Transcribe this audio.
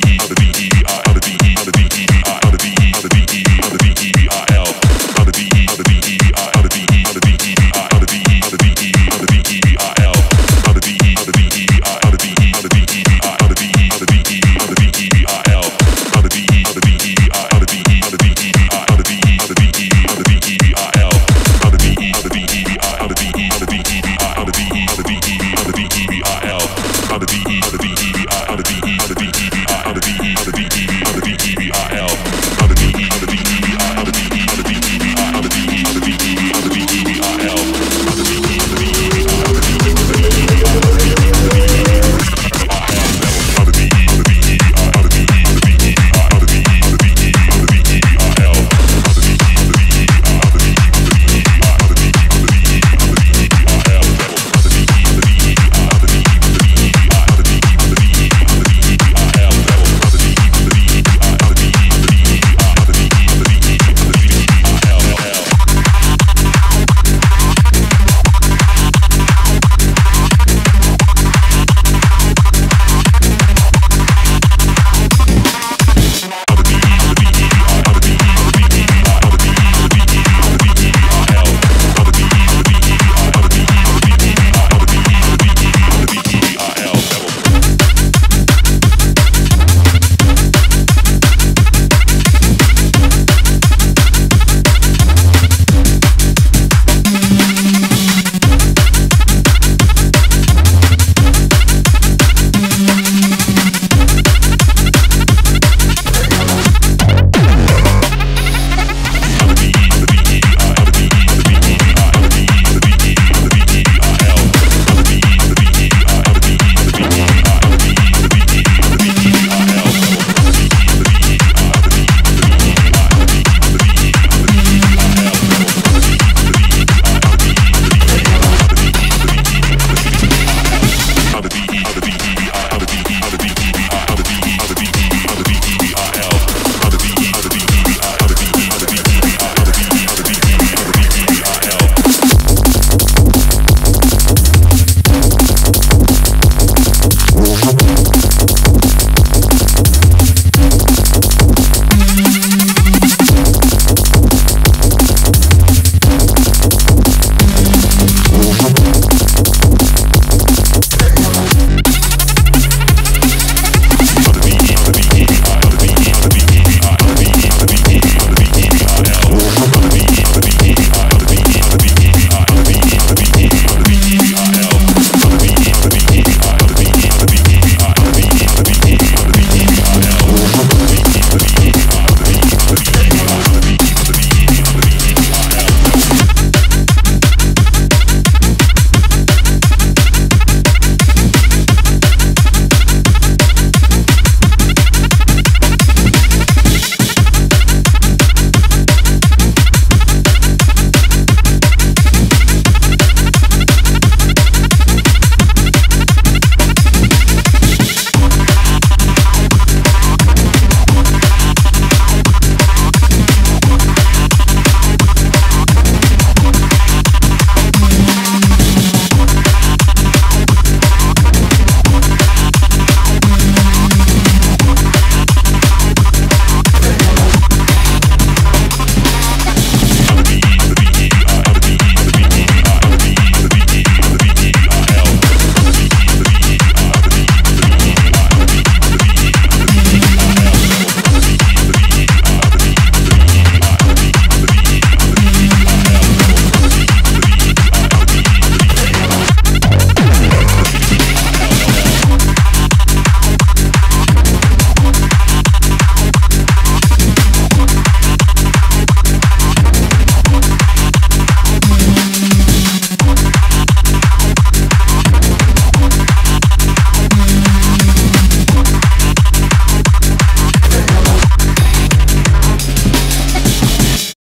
the